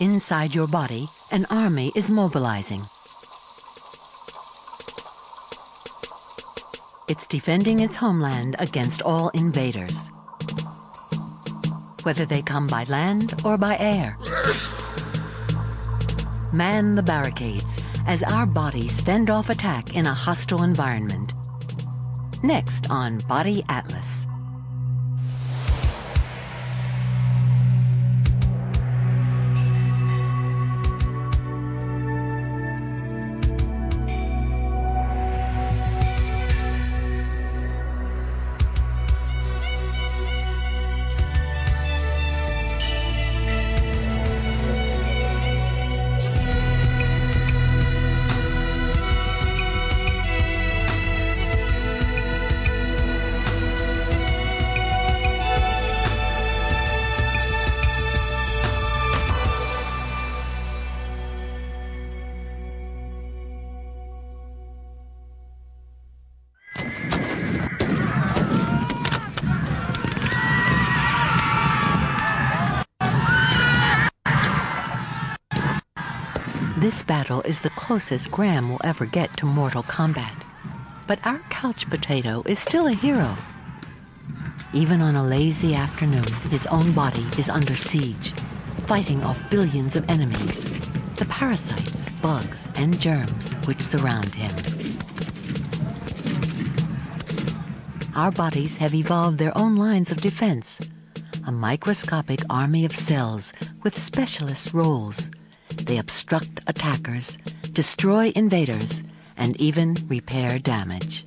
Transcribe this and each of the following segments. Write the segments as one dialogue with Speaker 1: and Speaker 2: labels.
Speaker 1: Inside your body, an army is mobilizing. It's defending its homeland against all invaders. Whether they come by land or by air. Man the barricades as our bodies fend off attack in a hostile environment. Next on Body Atlas. This battle is the closest Graham will ever get to mortal combat. But our couch potato is still a hero. Even on a lazy afternoon, his own body is under siege, fighting off billions of enemies, the parasites, bugs, and germs which surround him. Our bodies have evolved their own lines of defense, a microscopic army of cells with specialist roles they obstruct attackers, destroy invaders, and even repair damage.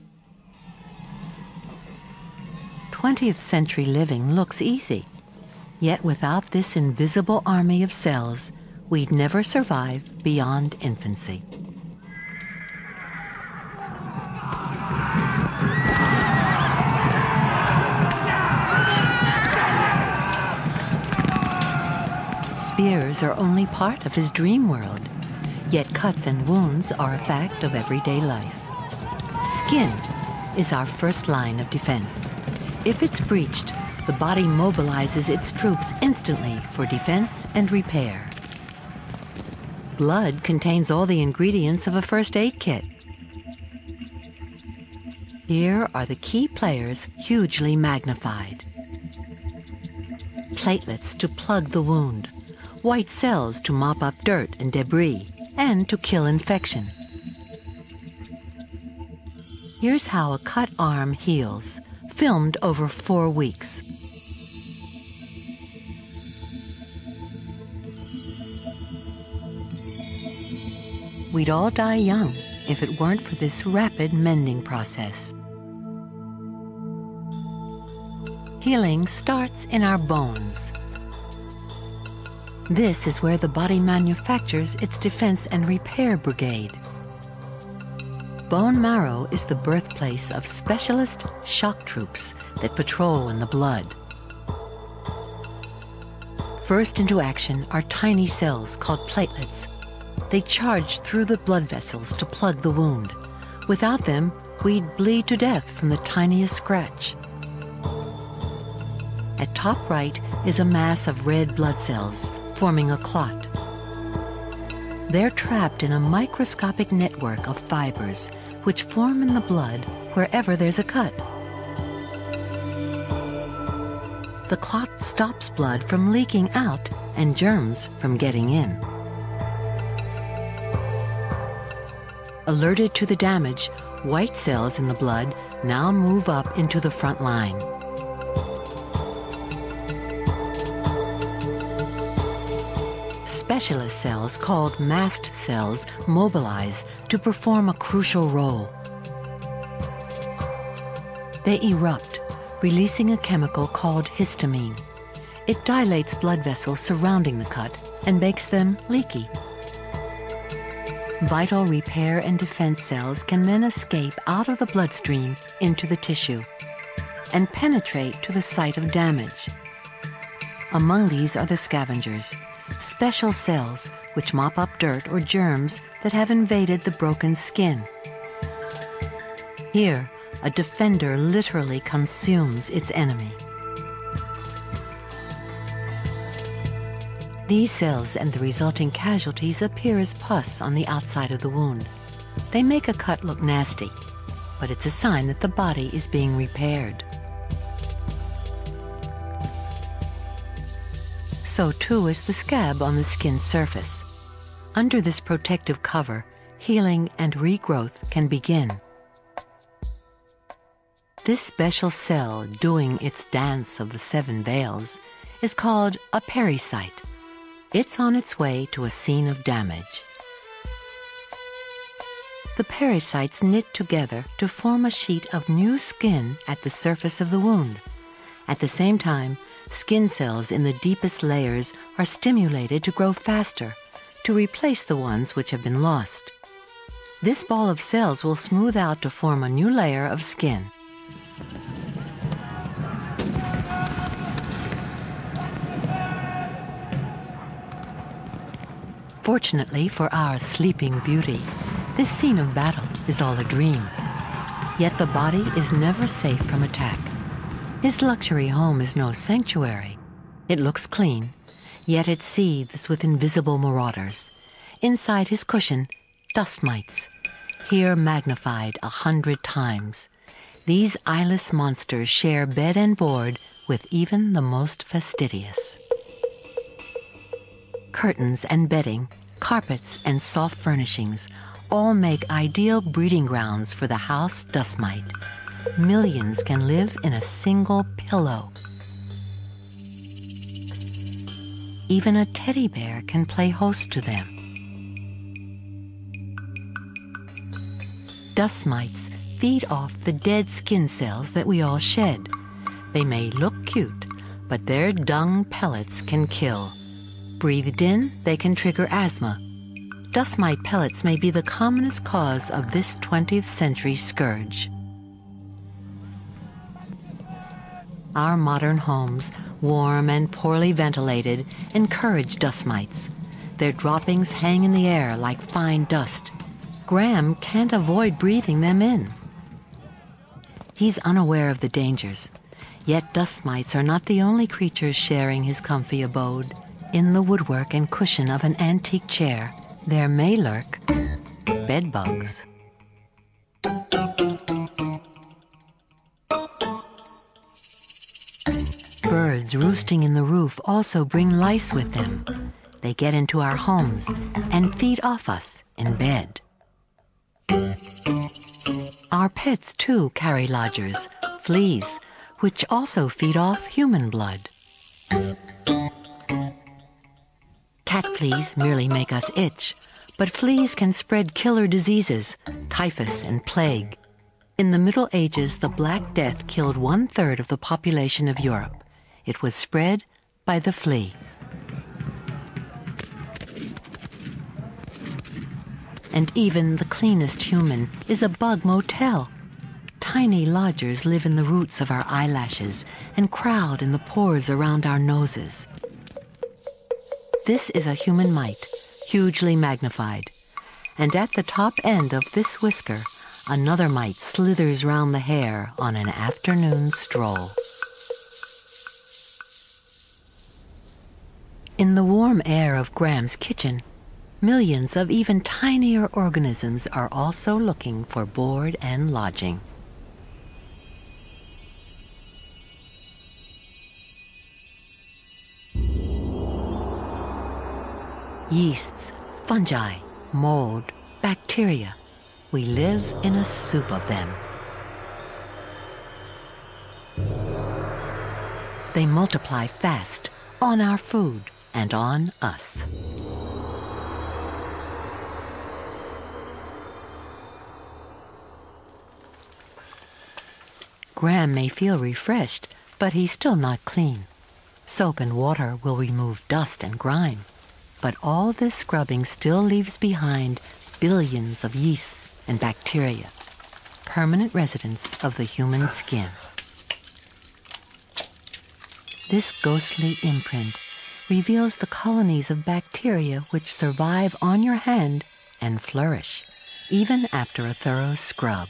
Speaker 1: 20th century living looks easy. Yet without this invisible army of cells, we'd never survive beyond infancy. Spears are only part of his dream world, yet cuts and wounds are a fact of everyday life. Skin is our first line of defense. If it's breached, the body mobilizes its troops instantly for defense and repair. Blood contains all the ingredients of a first aid kit. Here are the key players hugely magnified. Platelets to plug the wound white cells to mop up dirt and debris, and to kill infection. Here's how a cut arm heals, filmed over four weeks. We'd all die young if it weren't for this rapid mending process. Healing starts in our bones. This is where the body manufactures its defense and repair brigade. Bone marrow is the birthplace of specialist shock troops that patrol in the blood. First into action are tiny cells called platelets. They charge through the blood vessels to plug the wound. Without them, we'd bleed to death from the tiniest scratch. At top right is a mass of red blood cells forming a clot. They're trapped in a microscopic network of fibers which form in the blood wherever there's a cut. The clot stops blood from leaking out and germs from getting in. Alerted to the damage, white cells in the blood now move up into the front line. Specialist cells called mast cells mobilize to perform a crucial role. They erupt, releasing a chemical called histamine. It dilates blood vessels surrounding the cut and makes them leaky. Vital repair and defense cells can then escape out of the bloodstream into the tissue and penetrate to the site of damage. Among these are the scavengers, special cells which mop up dirt or germs that have invaded the broken skin. Here, a defender literally consumes its enemy. These cells and the resulting casualties appear as pus on the outside of the wound. They make a cut look nasty, but it's a sign that the body is being repaired. So too is the scab on the skin surface. Under this protective cover, healing and regrowth can begin. This special cell doing its dance of the seven veils is called a pericyte. It's on its way to a scene of damage. The pericytes knit together to form a sheet of new skin at the surface of the wound. At the same time, skin cells in the deepest layers are stimulated to grow faster, to replace the ones which have been lost. This ball of cells will smooth out to form a new layer of skin. Fortunately for our sleeping beauty, this scene of battle is all a dream. Yet the body is never safe from attack. His luxury home is no sanctuary. It looks clean, yet it seethes with invisible marauders. Inside his cushion, dust mites, here magnified a hundred times. These eyeless monsters share bed and board with even the most fastidious. Curtains and bedding, carpets and soft furnishings all make ideal breeding grounds for the house dust mite. Millions can live in a single pillow. Even a teddy bear can play host to them. Dust mites feed off the dead skin cells that we all shed. They may look cute, but their dung pellets can kill. Breathed in, they can trigger asthma, dust mite pellets may be the commonest cause of this 20th century scourge. Our modern homes, warm and poorly ventilated, encourage dust mites. Their droppings hang in the air like fine dust. Graham can't avoid breathing them in. He's unaware of the dangers. Yet dust mites are not the only creatures sharing his comfy abode. In the woodwork and cushion of an antique chair, there may lurk bedbugs. Birds roosting in the roof also bring lice with them. They get into our homes and feed off us in bed. Our pets too carry lodgers, fleas, which also feed off human blood. Cat fleas merely make us itch, but fleas can spread killer diseases, typhus and plague. In the Middle Ages, the Black Death killed one third of the population of Europe. It was spread by the flea. And even the cleanest human is a bug motel. Tiny lodgers live in the roots of our eyelashes and crowd in the pores around our noses. This is a human mite, hugely magnified. And at the top end of this whisker, another mite slithers round the hair on an afternoon stroll. In the warm air of Graham's kitchen, millions of even tinier organisms are also looking for board and lodging. yeasts, fungi, mold, bacteria. We live in a soup of them. They multiply fast on our food and on us. Graham may feel refreshed, but he's still not clean. Soap and water will remove dust and grime. But all this scrubbing still leaves behind billions of yeasts and bacteria, permanent residents of the human skin. This ghostly imprint reveals the colonies of bacteria which survive on your hand and flourish, even after a thorough scrub.